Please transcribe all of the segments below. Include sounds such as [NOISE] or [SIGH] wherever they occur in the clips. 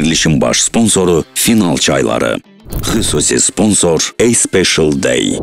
Verilişin baş sponsoru Final çayları. Xüsusi sponsor A Special Day.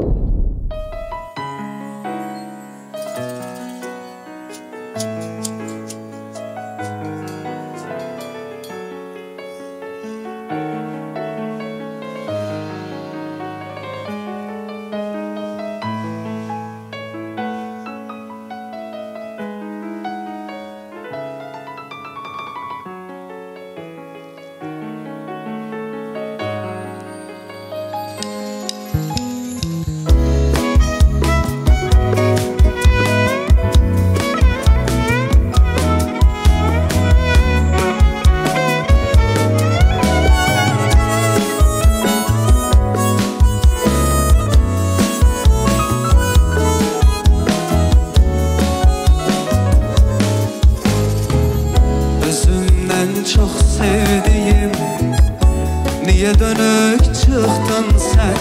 Geriye dönük çıktın sen.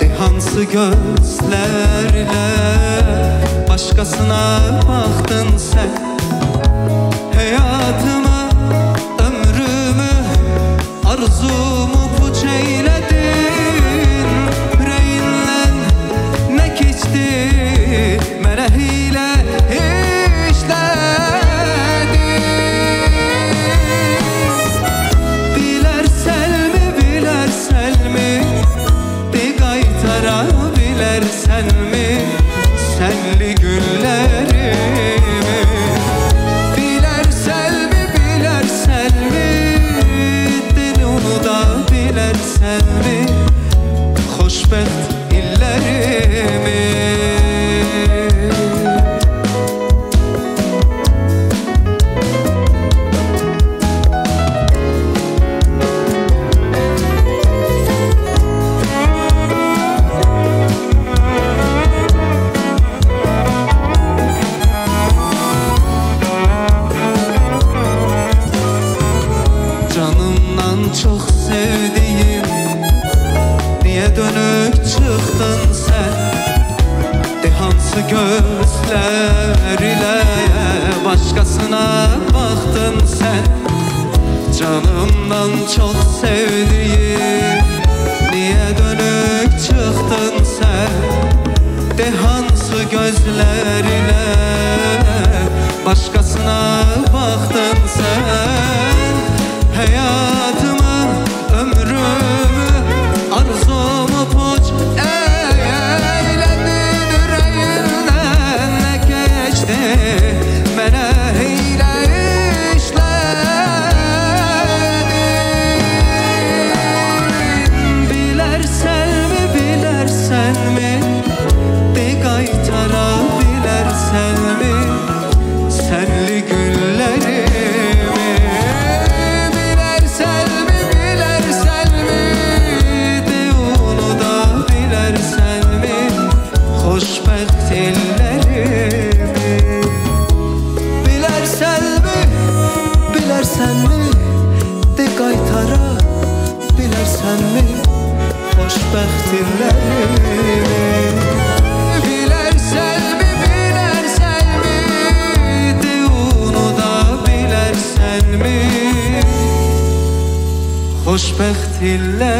Dehansı gözlerle Başkasına baktın sen. Hayatımı, ömrümü, arzumu puç eyledin Yüreğinle ne geçti, mənə hilə hilə versen الله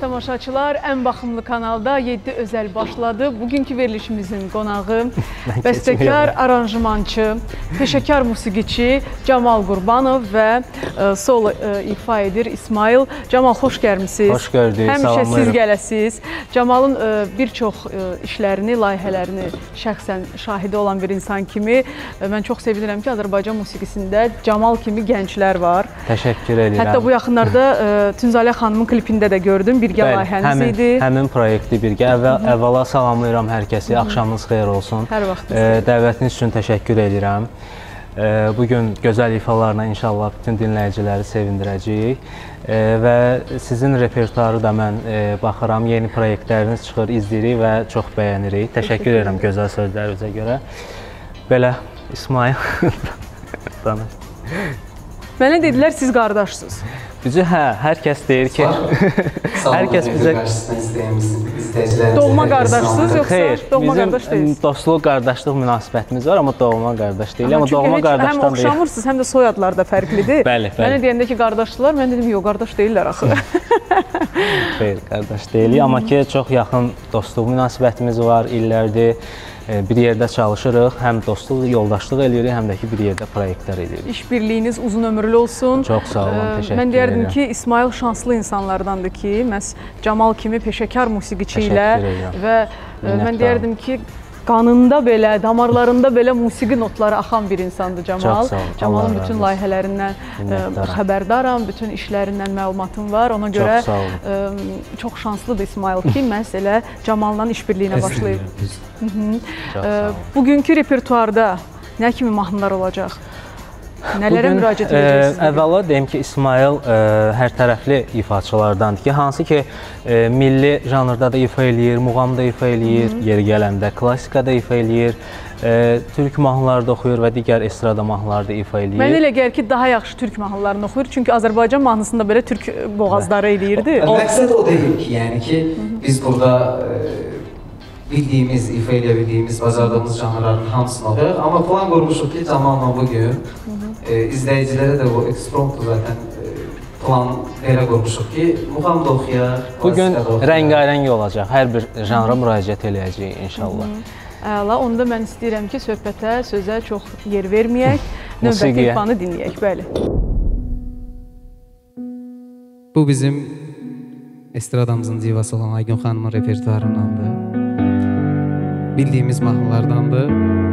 tamaşaçılar, ən baxımlı kanalda 7 özəl başladı. Bugünkü verilişimizin qonağı [LAUGHS] bəstəkar, aranjmançı, peşəkar musiqiçi Camal Qurbanov və ə, e, solo ə, e, ifa edir İsmail. Camal, xoş gəlmisiniz. Xoş gördük, Həmişə siz gələsiniz. Camalın ə, e, bir çox ə, işlərini, layihələrini şəxsən şahidi olan bir insan kimi ə, mən çox sevinirəm ki, Azərbaycan musiqisində Camal kimi gənclər var. Təşəkkür edirəm. Hətta bu yaxınlarda ə, Tünzalə xanımın klipində də gördüm, birgə Bəli, layihəniz həmin, idi. Həmin proyekti birgə. Əvvəl, əvvəla salamlayıram hər kəsi. Axşamınız xeyir olsun. Hər vaxtınız. Dəvətiniz üçün təşəkkür edirəm. Bu gün gözəl ifalarla inşallah bütün dinləyiciləri sevindirəcəyik və sizin repertuarı da mən baxıram, yeni layihələriniz çıxır, izləyirik və çox bəyənirik. Təşəkkür edirəm gözəl sözlərinizə görə. Belə İsmail [LAUGHS] danış. Mənə dedilər siz qardaşsınız. Bizi hə, hər kəs deyir ki, [LAUGHS] hər kəs bizə Doğma qardaşsınız yoxsa Xeyr, doğma qardaş deyilsiniz? dostluq, qardaşlıq münasibətimiz var, amma doğma qardaş deyil, amma doğma həm qardaşdan deyil. oxşamırsınız, həm də soyadlar da fərqlidir. Bəli, bəli. Mənə deyəndə ki, qardaşdılar, mən dedim, yox, qardaş deyillər axı. Xeyr, qardaş deyilik, amma ki, çox yaxın dostluq münasibətimiz var, illərdir bir yerdə çalışırıq, həm dostluq, yoldaşlıq eləyirik, həm də ki, bir yerdə layihələr eləyirik. İş birliyiniz uzun ömürlü olsun. Çox sağ olun, təşəkkür Mən deyərdim edirəm. ki, İsmail şanslı insanlardandır ki, məhz Camal kimi peşəkar musiqiçi ilə edirəm. və ə, mən deyərdim ki, qanında belə, damarlarında belə musiqi notları axan bir insandır. Çox Allah razı bütün olsun. layihələrindən ə, Minnətdaram. xəbərdaram, bütün işlərindən məlumatım var. Ona görə olun. ə, çox şanslıdır İsmail ki, məhz elə Camalla işbirliyinə başlayıb. Çox olun. Bugünkü repertuarda nə kimi mahnılar olacaq? Nələrə Bugün, müraciət ə, edəcəksiniz? Əvvəla deyim ki, İsmail ə, hər tərəfli ifaçılardandır ki, hansı ki, ə, milli janrda da ifa eləyir, muğamda ifa eləyir, yeri gələndə klassikada ifa eləyir, ə, türk mahnıları da oxuyur və digər estrada mahnıları da ifa eləyir. Mənə elə gəlir ki, daha yaxşı türk mahnılarını oxuyur. Çünki Azərbaycan mahnısında belə türk boğazları eləyirdi. Məqsəd o deyil ki, yəni ki, biz burada e, bildiyimiz, ifa edə bildiyimiz, bacardığımız janrların hamısını oxuyaq. Amma plan qurmuşuq ki, Camalla bu gün e, izləyicilərə də bu ekspromtu zaten e, plan belə qurmuşuq ki, muğam da oxuyaq, Bu gün rəngarəng olacaq. Hər bir janra müraciət eləyəcəyik inşallah. Əla, onda mən istəyirəm ki, söhbətə, sözə çox yer verməyək, [LAUGHS] növbəti ifanı dinləyək. Bəli. Bu bizim estradamızın divası olan Aygün xanımın repertuarındandır. Bildiyimiz mahnılardandır.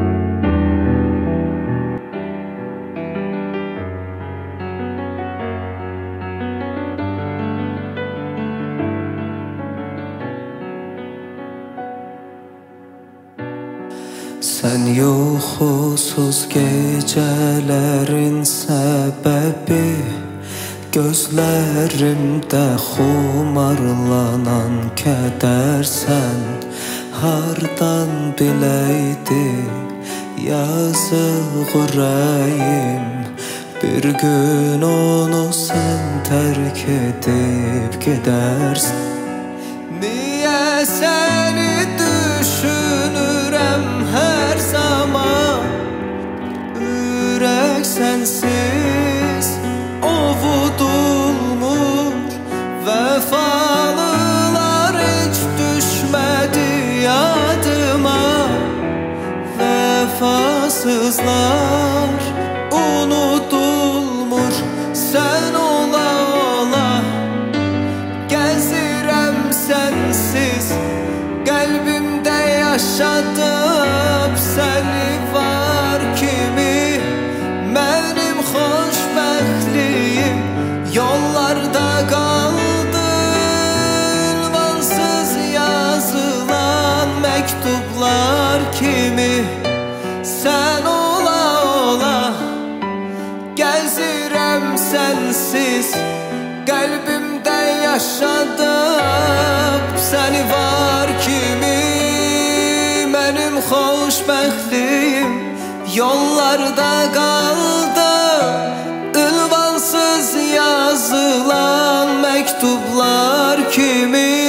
Sən yuxusuz gecələrin səbəbi Gözlərimdə xumarlanan kədərsən Hardan biləydi yazıq ürəyim Bir gün onu sən tərk edib gedərsən Niyə səni düşünürəm Ürək sənsiz Qəlbimdə yaşadıb Səni var kimi Mənim xoşbəxtliyim Yollarda qaldı Ünvansız yazılan məktublar kimi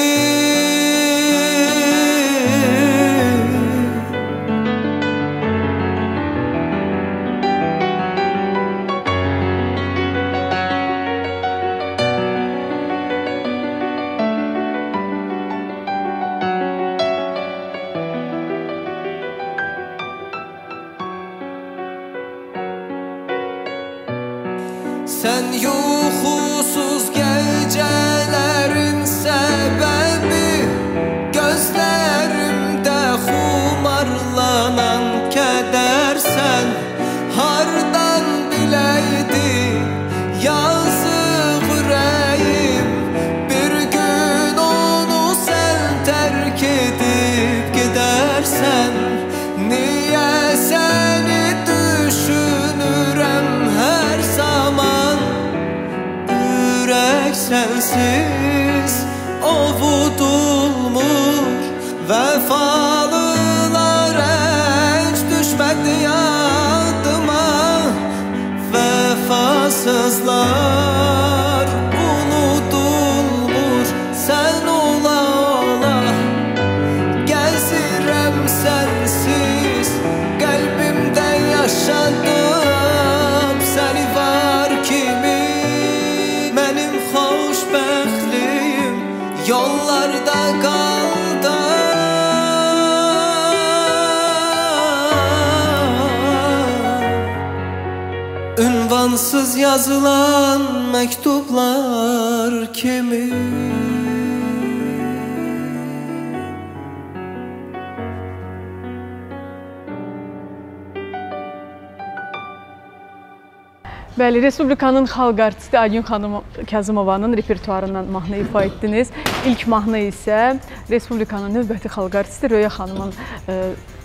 Bəli, Respublikanın xalq artisti Aygün xanım Kazımovanın repertuarından mahnı ifa etdiniz. İlk mahnı isə Respublikanın növbəti xalq artisti Röya xanımın e,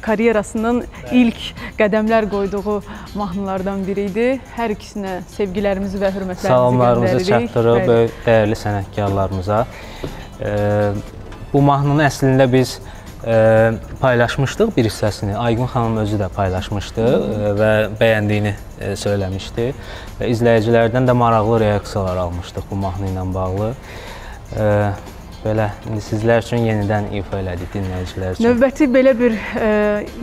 karyerasının ilk qədəmlər qoyduğu mahnılardan biri idi. Hər ikisinə sevgilərimizi və hörmətlərimizi Salamlarımızı göndəririk. çatdırıb Bəli. böyük dəyərli sənətkarlarımıza. E, bu mahnını əslində biz e, paylaşmışdıq bir hissəsini. Aygün xanım özü də paylaşmışdı e, və bəyəndiyini e, söyləmişdi izləyicilərdən də maraqlı reaksiyalar almışdıq bu mahnı ilə bağlı. E, belə indi sizlər üçün yenidən ifa elədik dinləyicilər üçün. Növbəti belə bir e,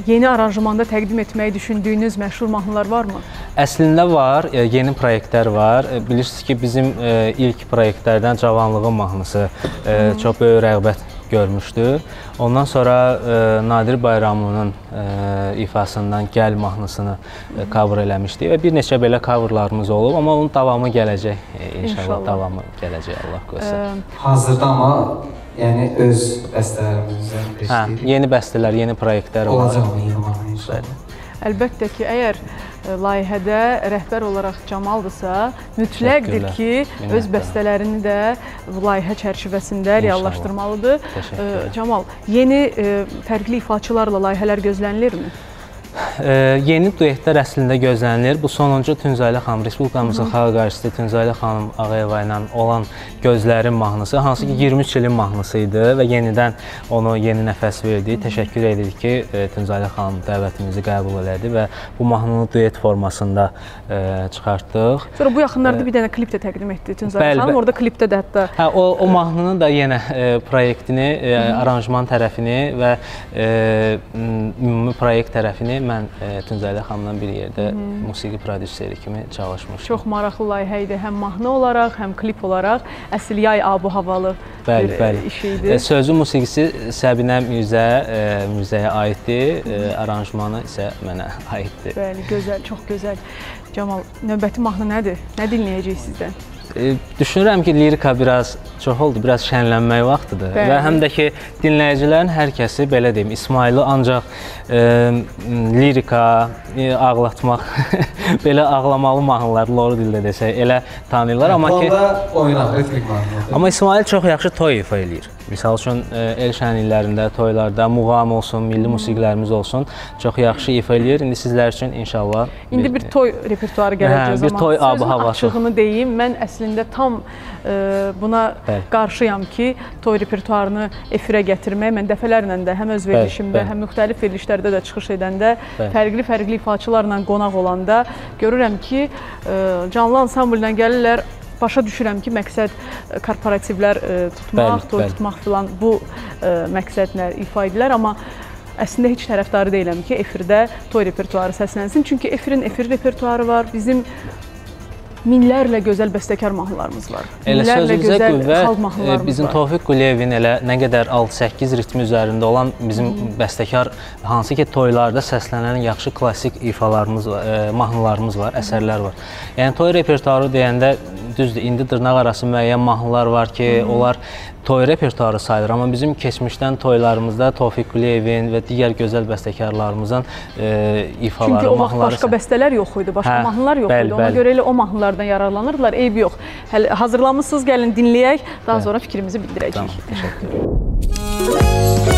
yeni aranjmanda təqdim etməyi düşündüyünüz məşhur mahnılar varmı? Əslində var, e, yeni layihələr var. E, Bilirsiniz ki, bizim e, ilk layihələrdən Cavanlığın mahnısı e, çox böyük rəğbət görmüşdü. Ondan sonra e, Nadir Bayramlının e, ifasından Gəl mahnısını e, cover eləmişdik və bir neçə belə coverlarımız olub, amma onun davamı gələcək. E, inşallah, İnşallah. davamı gələcək Allah qoysa. E, Hazırda amma yəni öz bəstələrimizdən Hə, seçdik. yeni bəstələr, yeni layihələr. Olacaq mı yeni mahnı inşallah. Əlbəttə ki, əgər layihədə rəhbər olaraq Camaldırsa, mütləqdir ki, öz bəstələrini də bu layihə çərçivəsində İnşallah. reallaşdırmalıdır. E, Camal, yeni e, fərqli ifaçılarla layihələr gözlənilirmi? E, yeni duetlər əslində gözlənilir. Bu sonuncu Tünzaylı xanım, Respublikamızın xalq artisti Tünzaylı xanım Ağayeva ilə olan Gözlərin mahnısı, hansı ki 23 ilin mahnısı idi və yenidən onu yeni nəfəs verdi. Təşəkkür edirik ki, e, Tünzaylı xanım dəvətimizi qəbul elədi və bu mahnını duet formasında e, çıxartdıq. Sonra bu yaxınlarda bir dənə klip də təqdim etdi Tünzay Bəli, xanım. Orada klipdə də hətta Hə, o, o mahnının da yenə e, proyektini, e, aranjman tərəfini və e, ümumi proyekt tərəfini mən e, Tünzəli xanımla bir yerdə musiqi prodüseri kimi çalışmışdım. çox maraqlı layihə idi, həm mahnı olaraq, həm klip olaraq. Əsl yay abu-havalı Bəli, bir e, bəli. iş idi. E, Sözü musiqisi Səbinə Mirzə, e, Mirzəyə aiddir, e, aranjmanı isə mənə aiddir. Bəli, gözəl, çox gözəl. Camal, növbəti mahnı nədir? Nə dinləyəcəyik sizdən? E, düşünürəm ki, lirika biraz çox oldu, biraz şənlənmək vaxtıdır Bəli. və həm də ki, dinləyicilərin hər kəsi belə deyim, İsmailı ancaq e, lirika, e, ağlatmaq, [LAUGHS] belə ağlamalı mahnılar, loru dildə desək, elə tanıyırlar, amma ki Onda oynaq, ritmik mahnı. Amma İsmail çox yaxşı toy ifa eləyir. Məsəl üçün e, el şənliklərində, toylarda muğam olsun, milli musiqilərimiz olsun, çox yaxşı ifa eləyir. İndi sizlər üçün inşallah İndi bir toy repertuarı gələcək Hə, bir toy Sözün ab-havası. açığını deyim, mən əslində tam e, buna Bəli. qarşıyam ki, toy repertuarını efirə gətirmək. Mən dəfələrlə də həm öz verilişimdə, bəli. həm müxtəlif verilişlərdə də çıxış edəndə, fərqli-fərqli ifaçılarla qonaq olanda görürəm ki, e, canlı ansambldan gəlirlər Başa düşürəm ki, məqsəd e, korporativlər e, tutmaq, toy tutmaq filan bu e, məqsədlə ifa edilər, amma əslində heç tərəfdarı deyiləm ki, efirdə toy repertuarı səslənsin. Çünki efirin efir repertuarı var. Bizim minlərlə gözəl bəstəkar mahnılarımız var. Elə minlərlə gözəl qüvvət, xalq mahnılarımız bizim var. Tofiq Quliyevin elə nə qədər 6-8 ritmi üzərində olan bizim bəstəkar hansı ki toylarda səslənən yaxşı klassik ifalarımız var, e, mahnılarımız var, əsərlər var. Yəni toy repertuarı deyəndə düzdür, indi dırnaq arası müəyyən mahnılar var ki, onlar toy repertuarı sayılır, amma bizim keçmişdən toylarımızda Tofiq Quliyevin və digər gözəl bəstəkarlarımızın e, ifaları, Çünki o vaxt mahnıları başqa bəstələr yox idi, başqa Hə, mahnılar yox bəli, idi. Ona bəli. görə elə o mahnılardan yararlanırdılar. Eyb yox. Hələ hazırlamısınız, gəlin dinləyək, daha sonra fikrimizi bildirəcəyik. Tamam, təşəkkür. Demə [LAUGHS]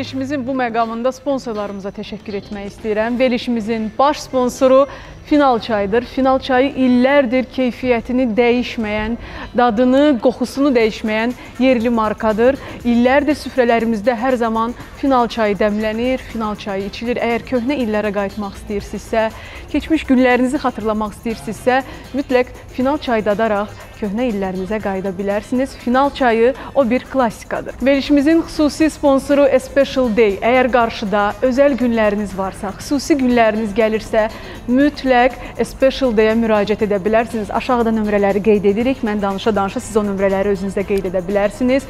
verilişimizin bu məqamında sponsorlarımıza təşəkkür etmək istəyirəm. Verilişimizin baş sponsoru Final çayıdır. Final çayı illərdir keyfiyyətini dəyişməyən, dadını, qoxusunu dəyişməyən yerli markadır. İllərdir süfrələrimizdə hər zaman Final çayı dəmlənir, Final çayı içilir. Əgər köhnə illərə qayıtmaq istəyirsinizsə, keçmiş günlərinizi xatırlamaq istəyirsinizsə, mütləq Final çayı dadaraq köhnə illərinizə qayıda bilərsiniz. Final çayı o bir klassikadır. Verilişimizin xüsusi sponsoru Special Day. Əgər qarşıda özəl günləriniz varsa, xüsusi günləriniz gəlirsə, mütləq A Special Day-ə müraciət edə bilərsiniz. Aşağıda nömrələri qeyd edirik. Mən danışa-danışa siz o nömrələri özünüzdə qeyd edə bilərsiniz.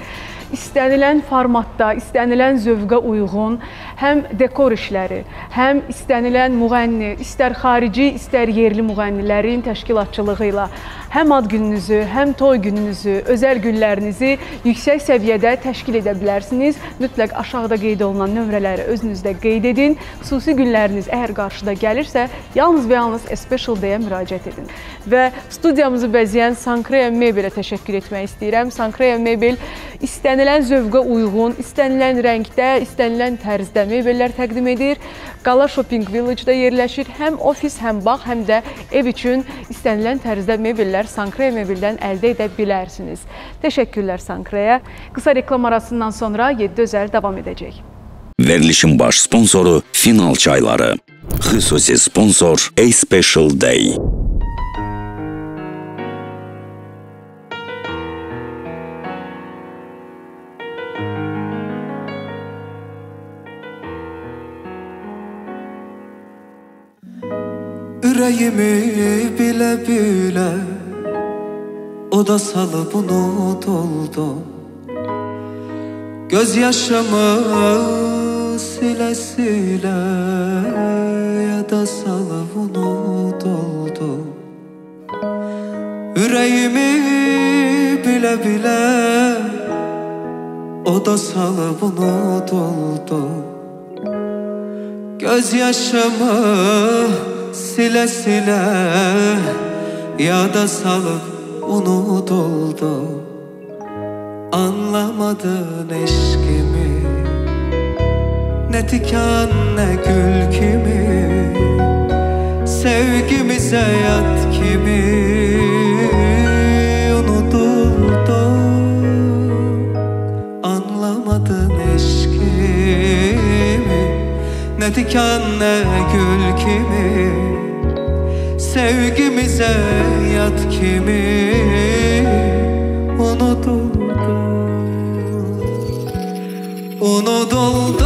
İstənilən formatda, istənilən zövqə uyğun həm dekor işləri, həm istənilən müğənni, istər xarici, istər yerli müğənnilərin təşkilatçılığı ilə həm ad gününüzü, həm toy gününüzü, özəl günlərinizi yüksək səviyyədə təşkil edə bilərsiniz. Mütləq aşağıda qeyd olunan nömrələri özünüzdə qeyd edin. Xüsusi günləriniz əgər qarşıda gəlirsə, yalnız və yalnız A Special Day-ə müraciət edin. Və studiyamızı bəzəyən Sankreya Mebelə təşəkkür etmək istəyirəm. Sankreya Mebel istənilən zövqə uyğun, istənilən rəngdə, istənilən tərzdə mebellər təqdim edir. Qala Shopping Village-da yerləşir. Həm ofis, həm bağ, həm də ev üçün istənilən tərzdə mebellər Sankreya Mebeldən əldə edə bilərsiniz. Təşəkkürlər Sankreya. Qısa reklam arasından sonra 7 özəl davam edəcək. Verilişin baş sponsoru Final çayları. Xüsusi sponsor A Special Day. yüreğimi bile bile O da salıp unutuldu Gözyaşımı sile sile Ya da salıp unutuldu Yüreğimi bile bile O da salıp unutuldu Gözyaşımı Göz yaşımı silə-silə Yada salıb unuduldu Anlamadın eşkimi Ne tikan ne gül kimi. Sevgimize yat kimi Ne diken ne gül kimi Sevgimize yat kimi Unutuldum Unutuldum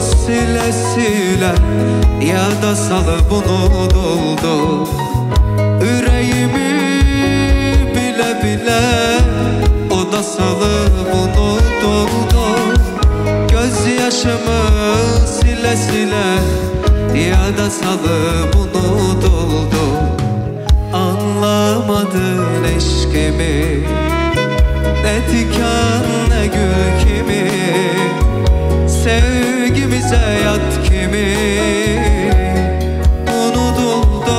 sile sile Ya da salıp unutuldu Üreğimi bile bile O da salıp unutuldu Gözyaşımı sile sile Ya da salıp unutuldu Anlamadın eşkimi Ne diken ne gül kimi. Sevgimize yat kimi? Unutuldu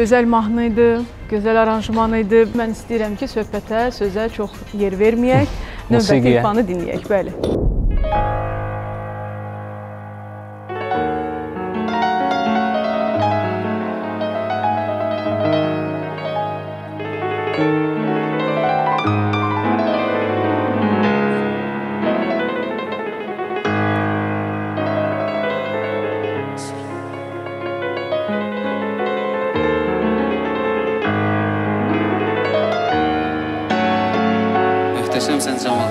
gözəl mahnı idi, gözəl aranjman idi. Mən istəyirəm ki, söhbətə, sözə çox yer verməyək. Növbəti ifanı dinləyək. Bəli. Muhteşem Cemal.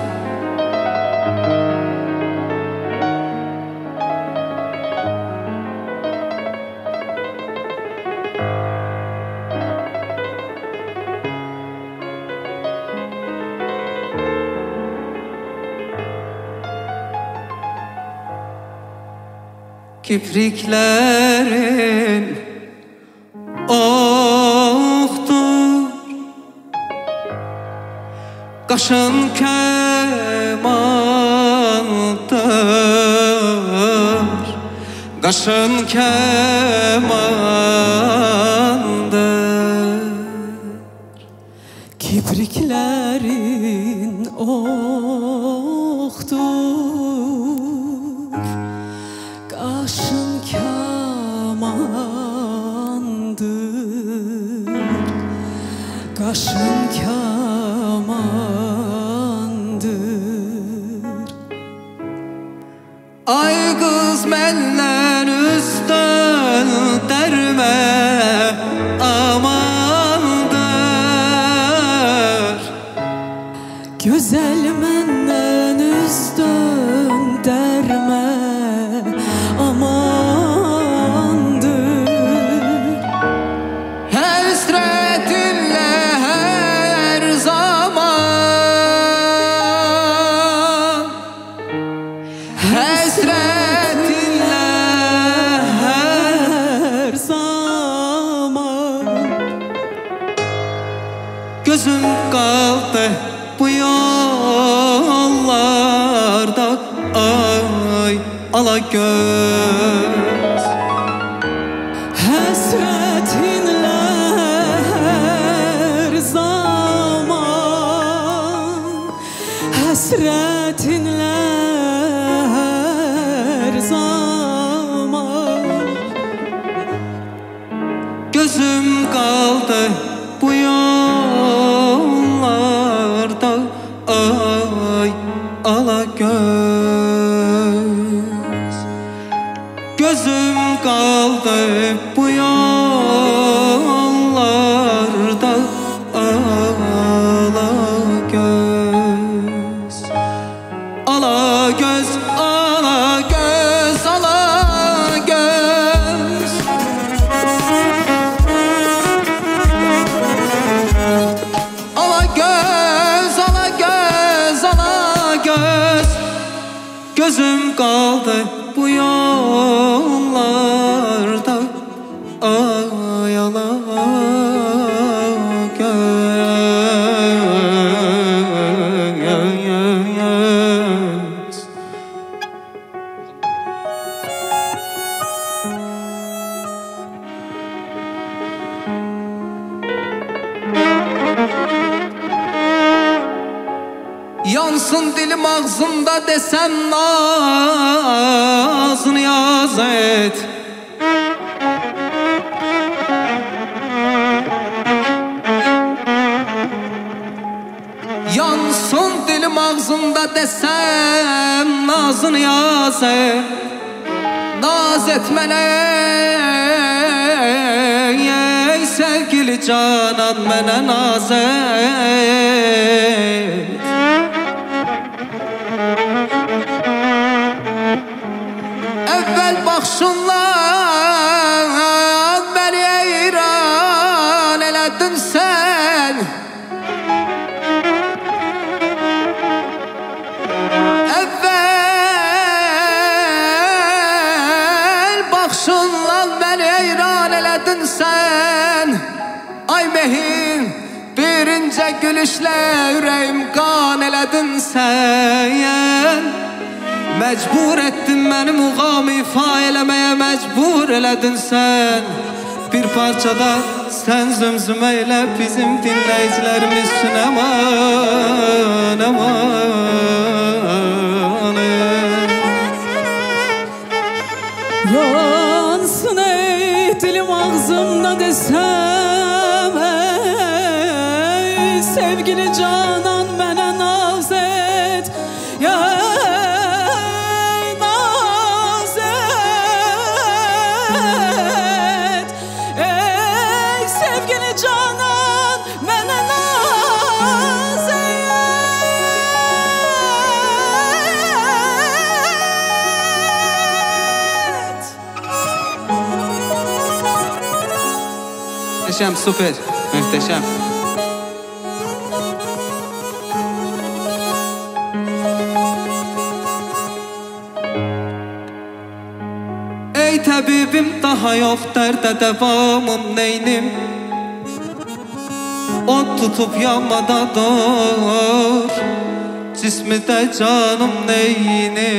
Kipriklerim başın kemandır Kaşın keman Ay kız menden üstten derme ala göz Gözüm kaldı bu Ağzında desem nazın yazı Naz etmene ey sevgili canan mene naz et. Evvel bakşınla gülüşlə ürəyim qan elədin sən Məcbur etdin məni muğam ifa eləməyə məcbur elədin sən Bir parçada sən zümzümə elə bizim dinləyicilərimiz üçün aman aman. Yansın ey dilim ağzımda desem Sevgili canan mənə naz et Ya naz et Ey sevgili canan mənə naz et Muhteşem, süper. Muhteşem. Təbibim daha yox dərdə dəvamım neynim? Od tutub yanmada dur. Cismi də canım neyini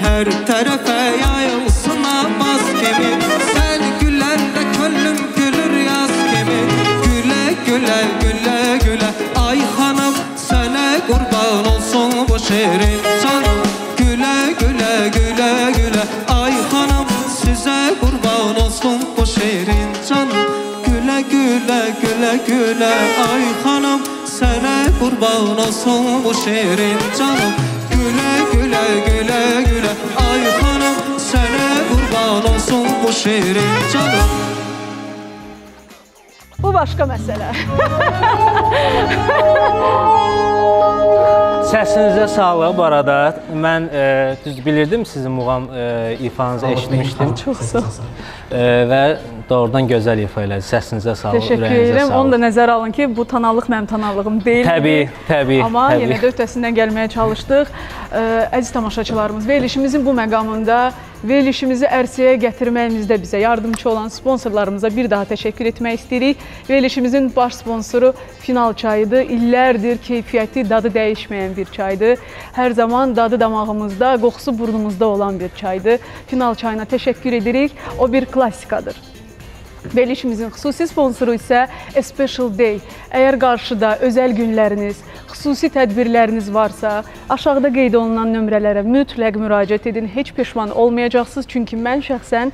Her tarafa yayılsın avaz kimi Sen gülende könlüm gülür yaz kimi Güle güle güle güle. Ay hanım sana kurban olsun bu şirin canım. Güle güle güle güle. Ay hanım size kurban olsun bu şirin canım. Güle güle güle güle. Ay hanım sana kurban olsun bu şirin canım Güle güle güle Ay hanım sana kurban olsun bu şirin canım Bu başqa məsələ. [LAUGHS] Səsinizə sağlıq bu arada. Mən e, düz bilirdim sizin muğam e, ifanızı eşitmişdim. Çox sağ ol. E, və doğrudan gözəl ifa elədiniz. Səsinizə sağlıq, Təşəkkür ürəyinizə edirəm. Onu da sağlıq. nəzərə alın ki, bu tanalıq mənim tanalığım deyil. Təbii, təbii, Amma təbii. yenə də öhdəsindən gəlməyə çalışdıq. Ə, əziz tamaşaçılarımız, verilişimizin bu məqamında verilişimizi ərsəyə gətirməyimizdə bizə yardımcı olan sponsorlarımıza bir daha təşəkkür etmək istəyirik. Verilişimizin baş sponsoru Final çayıdır. İllərdir keyfiyyəti, dadı dəyişməyən bir çaydır. Hər zaman dadı damağımızda, qoxusu burnumuzda olan bir çaydır. Final çayına təşəkkür edirik. O bir klassikadır. Verilişimizin xüsusi sponsoru isə A Special Day. Əgər qarşıda özəl günləriniz, xüsusi tədbirləriniz varsa, aşağıda qeyd olunan nömrələrə mütləq müraciət edin. Heç peşman olmayacaqsınız, çünki mən şəxsən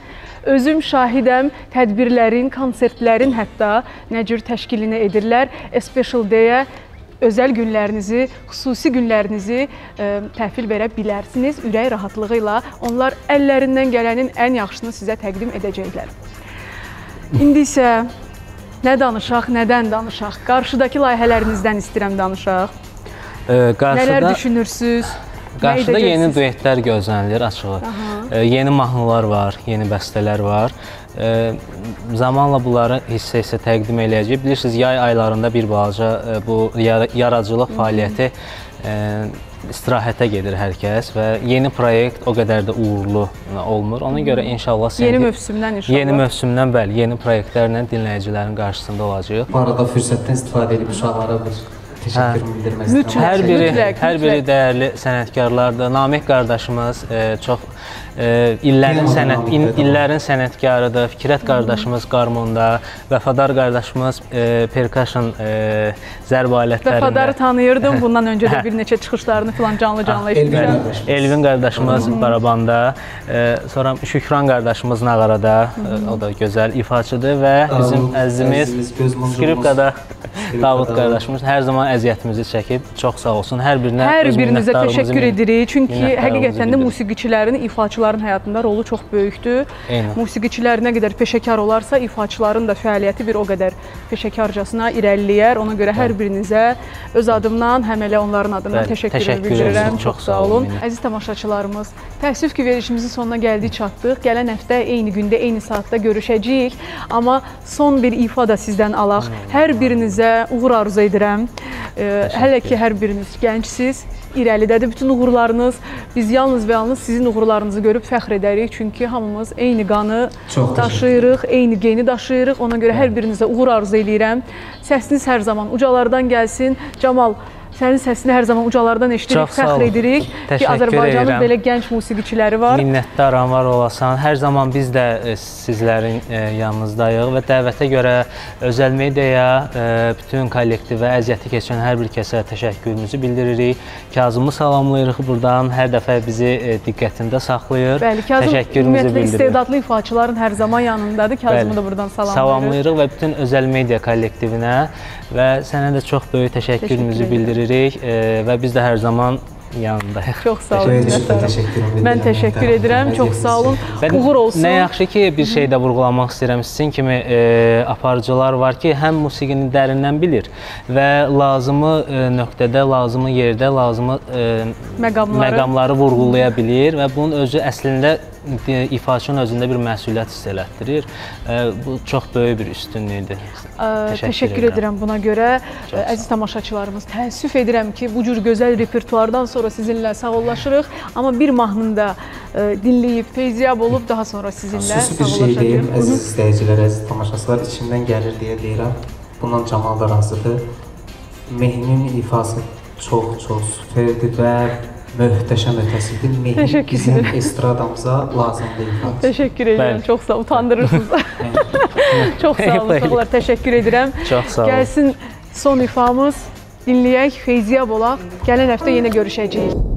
özüm şahidəm tədbirlərin, konsertlərin hətta nə cür təşkilini edirlər. A Special Day-ə özəl günlərinizi, xüsusi günlərinizi ə, təhvil verə bilərsiniz. Ürək rahatlığı ilə onlar əllərindən gələnin ən yaxşısını sizə təqdim edəcəklər. İndi isə nə danışaq, nədən danışaq? Qarşıdakı layihələrinizdən istəyirəm danışaq. E, Nələr qarşıda düşünürsüz? Nə qarşıda yeni duetlər gözlənilir açığı. E, yeni mahnılar var, yeni bəstələr var. E, zamanla bunları hissə-hissə təqdim eləyəcəyik. Bilirsiniz, yay aylarında bir balaca bu yara- yaradıcılıq fəaliyyəti istirahətə gedir hər kəs və yeni proyekt o qədər də uğurlu olmur. Ona görə inşallah Yeni sənə- mövsümdən inşallah. Yeni mövsümdən bəli, yeni proyektlərlə dinləyicilərin qarşısında olacağıq. Bu arada fürsətdən istifadə edib uşaqlara bir təşəkkür bildirmək istəyirəm. Mütləq. Hər biri, Mütləq, hər biri mütləq. dəyərli sənətkarlardır. Namiq qardaşımız e, çox e, illərin sənət də illərin sənətkarıdır. Fikrət qardaşımız qarmonda, Vəfadar qardaşımız e, percussion e, zərb alətlərində. Vəfadarı tanıyırdım. Bundan öncə də bir neçə çıxışlarını filan canlı-canlı Elvin eşitmişəm. qardaşımız. Elvin qardaşımız barabanda, e, sonra Şükran qardaşımız nağarada, e, o da gözəl ifaçıdır və bizim əzizimiz skripkada Davud. qardaşımız hər zaman əziyyətimizi çəkib. Çox sağ olsun. Hər birinə Hər birinizə təşəkkür edirik. Çünki həqiqətən də musiqiçilərin, ifaçıların həyatında rolu çox böyükdür. Eynən. Musiqiçilər nə qədər peşəkar olarsa, ifaçıların da fəaliyyəti bir o qədər peşəkarcasına irəliləyər. Ona görə hər birinizə öz adımdan, həm elə onların adından təşəkkür, bildirirəm. Çox sağ olun, Əziz tamaşaçılarımız, təəssüf ki, verilişimizin sonuna gəldik, çatdıq. Gələn həftə eyni gündə, eyni saatda görüşəcəyik. Amma son bir ifa da sizdən alaq. Hər birinizə uğur arzu edirəm. Hələ ki hər biriniz gəncsiniz, irəlidədir bütün uğurlarınız. Biz yalnız və yalnız sizin uğurlarınızı görüb fəxr edərik. Çünki hamımız eyni qanı Çox daşıyırıq, eyni geni daşıyırıq. Ona görə hər birinizə uğur arzu edirəm. Səsiniz hər zaman ucalardan gəlsin. Camal, sənin səsini hər zaman ucalardan eşidirik, fəxr edirik ki, Təşəkkür Azərbaycanın edirəm. belə gənc musiqiçiləri var. Minnətdaram, var olasan. Hər zaman biz də e, sizlərin e, yanınızdayıq və dəvətə görə özəl mediaya, e, bütün kollektivə, əziyyəti keçən hər bir kəsə təşəkkürümüzü bildiririk. Kazımı salamlayırıq burdan. Hər dəfə bizi diqqətində saxlayır. Bəli, Kazım ümumiyyətlə istedadlı ifaçıların hər zaman yanındadır. Kazımı Bəli. da buradan salamlayırıq. Salamlayırıq və bütün özəl media kollektivinə və sənə də çox böyük təşəkkürümüzü Təşəkkür bildiririk e, və biz də hər zaman yanındayıq. Çox sağ olun. Təşəkkürümü bildirirəm. Mən təşəkkür edirəm. Çox sağ olun. Və Uğur olsun. Nə yaxşı ki, bir şey də vurğulamaq istəyirəm. Sizin kimi e, aparıcılar var ki, həm musiqini dərindən bilir və lazımı e, nöqtədə, lazımı yerdə, lazımı e, Məqamları. məqamları vurğulaya bilir və bunun özü əslində ifaçının özündə bir məsuliyyət hiss elətdirir. E, bu çox böyük bir üstünlükdür. Ə, Təşəkkür edirəm buna görə. Ə, Əziz tamaşaçılarımız, təəssüf edirəm ki, bu cür gözəl repertuardan sonra sizinlə sağollaşırıq, amma bir mahnını da dinləyib, feyziyab olub daha sonra sizinlə Xüsusi bir şey deyim, sağollaşacağıq. əziz izləyicilər, əziz tamaşaçılar, içimdən gəlir deyə deyirəm. Bundan Camal da razıdır. Mehninin ifası çox-çox superdir və möhtəşəm ötəsidir. Təşəkkür bizim edirəm. estradamıza lazımdır ifadə. Təşəkkür edirəm. Bəli. Çox sağ olun. Utandırırsınız. [LAUGHS] Çox sağ olun. Uşaqlar, təşəkkür edirəm. Çox sağ olun. Gəlsin son ifamız. Dinləyək, feyziyab olaq. Gələn həftə yenə görüşəcəyik.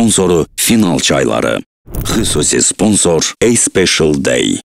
Sponsoru Final çayları. Xüsusi sponsor A Special Day.